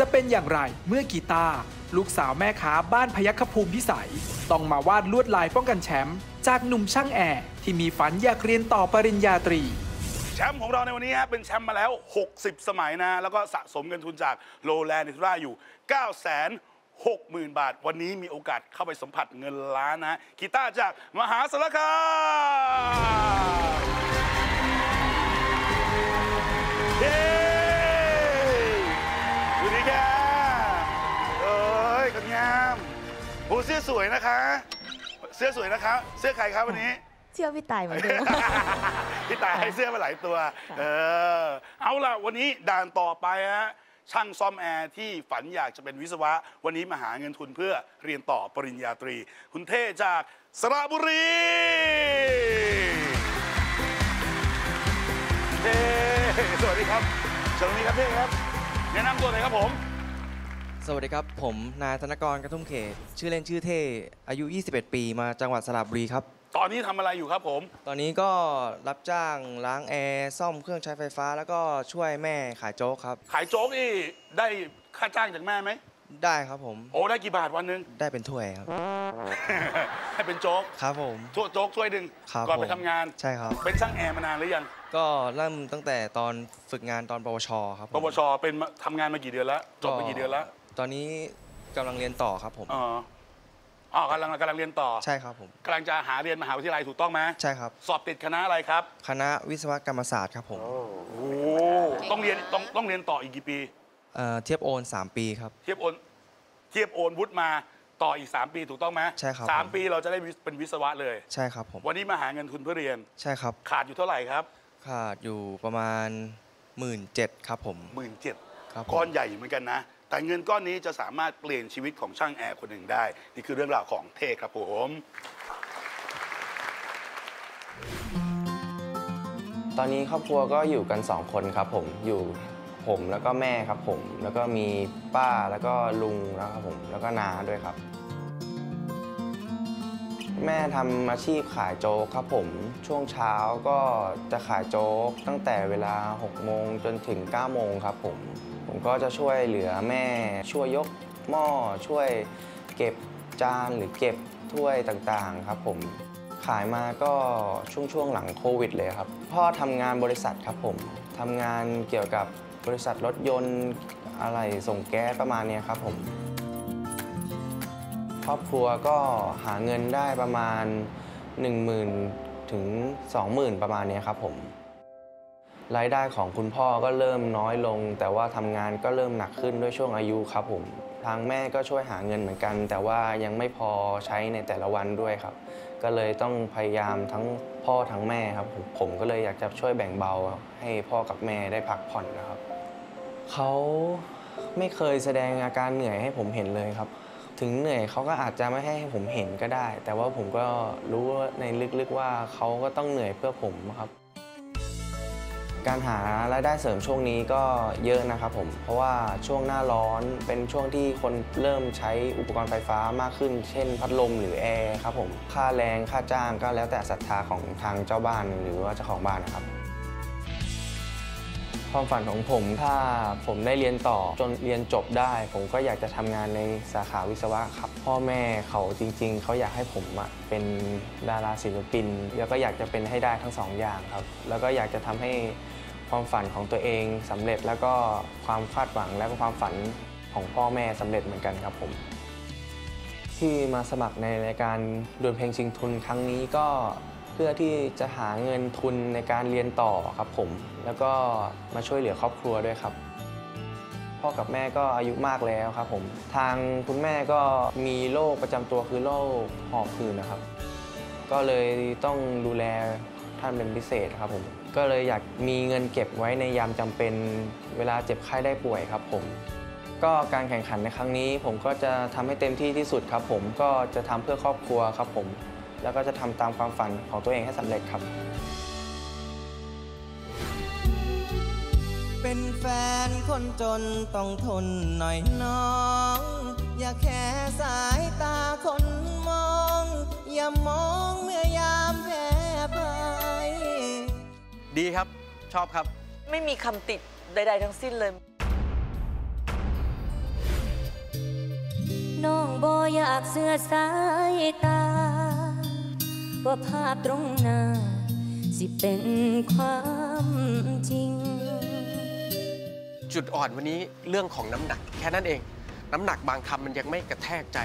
จะเป็นอย่างไรเมื่อกีตาร์ลูกสาวแม่ค้าบ้านพยัคฆภูมิพิสัย ต้องมาวาดลวดลายป้องกันแชมป์จากหนุ่มช่างแอร์ที่มีฝันอยากเรียนต่อปริญญาตรี แชมป์ของเราในวันนี้ฮะเป็นแชมป์มาแล้ว 60 สมัยนะ แล้วก็สะสมเงินทุนจากโลแลนด์อิสราอยู่9 6 0 0 0 0 บาท วันนี้มีโอกาสเข้าไปสัมผัสเงินล้านนะกีตาร์จากมหาสารคาม โอ้เสื้อสวยนะคะ เสื้อสวยนะคะ เสื้อใครครับวันนี้เชื่อพี่ตายเหมือนเดิมพี่ตายให้เสื้อมาหลายตัว เออ เอาล่ะวันนี้ด่านต่อไปฮะช่างซ่อมแอร์ที่ฝันอยากจะเป็นวิศวะ วันนี้มาหาเงินทุนเพื่อเรียนต่อปริญญาตรี คุณเท่จากสระบุรีเท่สวัสดีครับเชิญนี้ครับเท่ครับแนะนำตัวหน่อยครับผม สวัสดีครับ ผมนายธนกรกระทุ่มเขต ชื่อเล่นชื่อเท่อายุ 21 ปีมาจังหวัดสระบุรีครับ ตอนนี้ทำอะไรอยู่ครับผม ตอนนี้ก็รับจ้างล้างแอร์ซ่อมเครื่องใช้ไฟฟ้า แล้วก็ช่วยแม่ขายโจ๊กครับ ขายโจ๊กนี่ได้ค่าจ้างจากแม่ไหม ได้ครับผมโอ้ได้กี่บาทวันหนึ่งได้เป็นถ้วยครับ ให้เป็นโจ๊กครับผม ทั่วโจ๊กถ้วยหนึ่งครับก่อนไปผมทำงาน ใช่ครับ เป็นช่างแอร์มานานหรือยังก็เริ่มตั้งแต่ตอนฝึกงานตอนปวชครับผมปวชเป็นมาทำงานมากี่เดือนแล้วจบมากี่เดือนแล้ว ตอนนี้กำลังเรียนต่อครับผม อ๋ออ๋อกำลังกำลังเรียนต่อใช่ครับผม กำลังจะหาเรียนมหาวิทยาลัยถูกต้องไหมใช่ครับ สอบติดคณะอะไรครับคณะวิศวกรรมศาสตร์ครับผม โอ้ต้องเรียนต้องต้องเรียนต่ออีกกี่ปี เอ่อเทียบโอน 3 ปีครับ เทียบโอนเทียบโอนวุฒิมาต่ออีก 3 ปีถูกต้องไหมใช่ครับ สามผมปีเราจะได้วิเป็นวิศวะเลย ใช่ครับผม วันนี้มาหาเงินทุนเพื่อเรียน ใช่ครับ ขาดอยู่เท่าไหร่ครับขาดอยู่ประมาณ 1 7ื่นครับผม หมื่นเจ็ดครับผม ก้อนใหญ่อยู่เหมือนกันนะ แต่เงินก้อนนี้จะสามารถเปลี่ยนชีวิตของช่างแอร์คนหนึ่งได้ นี่คือเรื่องราวของเทครับผม ตอนนี้ครอบครัวก็อยู่กัน 2 คนครับผมอยู่ผมแล้วก็แม่ครับผม แล้วก็มีป้าแล้วก็ลุงแล้วครับผม แล้วก็นาด้วยครับ แม่ทำอาชีพขายโจ๊กครับผม ช่วงเช้าก็จะขายโจ๊กตั้งแต่เวลา 6 โมงจนถึง 9 โมงครับผม ผมก็จะช่วยเหลือแม่ช่วยยกหม้อช่วยเก็บจานหรือเก็บถ้วยต่างๆครับผมขายมาก็ช่วงช่วงหลังโควิดเลยครับ พ่อทำงานบริษัทครับผมทำงานเกี่ยวกับบริษัทรถยนต์อะไรส่งแก๊สประมาณนี้ครับผม รอบครัวก็หาเงินได้ประมาณ 10,000 ถึง 20,000 ประมาณนี้ครับผมรายได้ของคุณพ่อก็เริ่มน้อยลง แต่ว่าทำงานก็เริ่มหนักขึ้นด้วยช่วงอายุครับผม ทางแม่ก็ช่วยหาเงินเหมือนกัน แต่ว่ายังไม่พอใช้ในแต่ละวันด้วยครับ ก็เลยต้องพยายามทั้งพ่อทั้งแม่ครับ ผมผมก็เลยอยากจะช่วยแบ่งเบา ให้พ่อกับแม่ได้พักผ่อนนะครับ เขาไม่เคยแสดงอาการเหนื่อยให้ผมเห็นเลยครับ ถึงเหนื่อยเขาก็อาจจะไม่ให้ผมเห็นก็ได้ แต่ว่าผมก็รู้ในลึกๆว่าเขาก็ต้องเหนื่อยเพื่อผมครับ การหารายได้เสริมช่วงนี้ก็เยอะนะครับผม เพราะว่าช่วงหน้าร้อนเป็นช่วงที่คนเริ่มใช้อุปกรณ์ไฟฟ้ามากขึ้น เช่น พัดลมหรือแอร์ครับผม ค่าแรงค่าจ้างก็แล้วแต่ศรัทธาของทางเจ้าบ้านหรือว่าเจ้าของบ้านนะครับ ความฝันของผม ถ้าผมได้เรียนต่อจนเรียนจบได้ ผมก็อยากจะทำงานในสาขาวิศวะครับ พ่อแม่เขาจริง ๆ เขาอยากให้ผมอะเป็นดาราศิลปิน แล้วก็อยากจะเป็นให้ได้ทั้งสองอย่างครับ แล้วก็อยากจะทำให้ความฝันของตัวเองสำเร็จแล้วก็ความคาดหวังและก็ความฝันของพ่อแม่สำเร็จเหมือนกันครับผมที่มาสมัครในรายการดวลเพลงชิงทุนครั้งนี้ก็ เพื่อที่จะหาเงินทุนในการเรียนต่อครับผม แล้วก็มาช่วยเหลือครอบครัวด้วยครับ พ่อกับแม่ก็อายุมากแล้วครับผม ทางคุณแม่ก็มีโรคประจำตัวคือโรคหอบหืดนะครับ ก็เลยต้องดูแลท่านเป็นพิเศษครับผม ก็เลยอยากมีเงินเก็บไว้ในยามจำเป็นเวลาเจ็บไข้ได้ป่วยครับผมก็การแข่งขันในครั้งนี้ผมก็จะทำให้เต็มที่ที่สุดครับผมก็จะทำเพื่อครอบครัวครับผม แล้วก็จะทำตามความฝันของตัวเองให้สำเร็จครับ เป็นแฟนคนจนต้องทนหน่อยน้อง อย่าแค่สายตาคนมอง อย่ามองเมื่อยามแพ้พ่ายดีครับชอบครับ ไม่มีคำติดใด ๆ ทั้งสิ้นเลยอยากเสือสายตา ว่าภาพตรงหน้า สิเป็นความจริง จุดอ่อนวันนี้เรื่องของน้ำหนักแค่นั้นเอง น้ำหนักบางคำมันยังไม่กระแทกใจ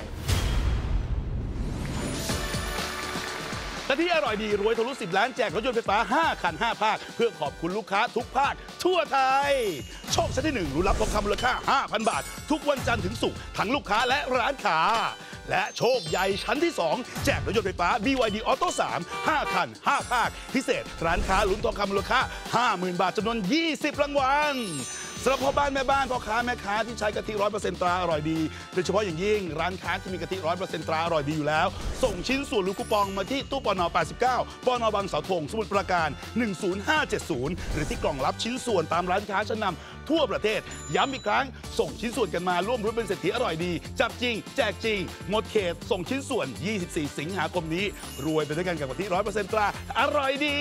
และที่อร่อยดีรวยทะลุ10 ล้านแจกรถยนต์ไฟฟ้า 5 คัน 5 ภาค เพื่อขอบคุณลูกค้าทุกภาค ทั่วไทย โชคชั้นที่ 1 รู้รับทองคำมูลค่า 5,000 บาท ทุกวันจันทร์ถึงศุกร์ทั้งลูกค้าและร้านค้า และโชคใหญ่ชั้นที่ 2 แจกรถยนต์ไฟฟ้า BYD Auto 3 5 คัน 5 ภาค พิเศษ ร้านค้าลุ้นทองคำมูลค่า 50,000 บาทจำนวน 20 รางวัล สำหรับพ่อบ้านแม่บ้านพ่อค้าแม่ค้าที่ใช้กะทิร้อยเปอร์เซ็นต์ตราอร่อยดีโดยเฉพาะอย่างยิ่งร้านค้าที่มีกะทิร้อยเปอร์เซ็นต์ตราอร่อยดีอยู่แล้ว ส่งชิ้นส่วนหรือคูปองมาที่ตู้ปน89ปนบางเสาธงสมุทรปราการ 10570 หรือที่กล่องรับชิ้นส่วนตามร้านค้าชั้นนำทั่วประเทศ ย้ำอีกครั้ง ส่งชิ้นส่วนกันมาร่วมรุ้นเป็นเศรษฐีอร่อยดี จับจริง แจกจริง หมดเขต ส่งชิ้นส่วน 24 สิงหาคมนี้ รวยไปด้วยกันกับกะทิร้อยเปอร์เซ็นต์ตราอร่อยดี